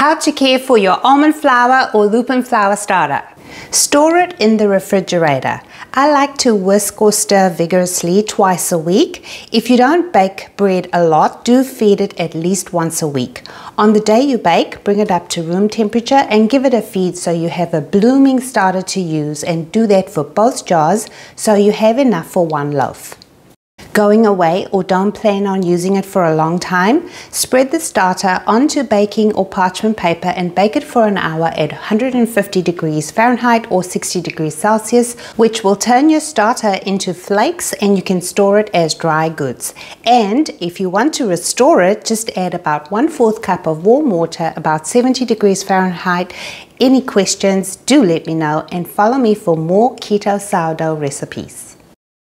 How to care for your almond flour or lupin flour starter. Store it in the refrigerator. I like to whisk or stir vigorously twice a week. If you don't bake bread a lot, do feed it at least once a week. On the day you bake, bring it up to room temperature and give it a feed so you have a blooming starter to use and do that for both jars so you have enough for one loaf going away or don't plan on using it for a long time, spread the starter onto baking or parchment paper and bake it for an hour at 150 degrees Fahrenheit or 60 degrees Celsius, which will turn your starter into flakes and you can store it as dry goods. And if you want to restore it, just add about one fourth cup of warm water, about 70 degrees Fahrenheit. Any questions, do let me know and follow me for more keto sourdough recipes.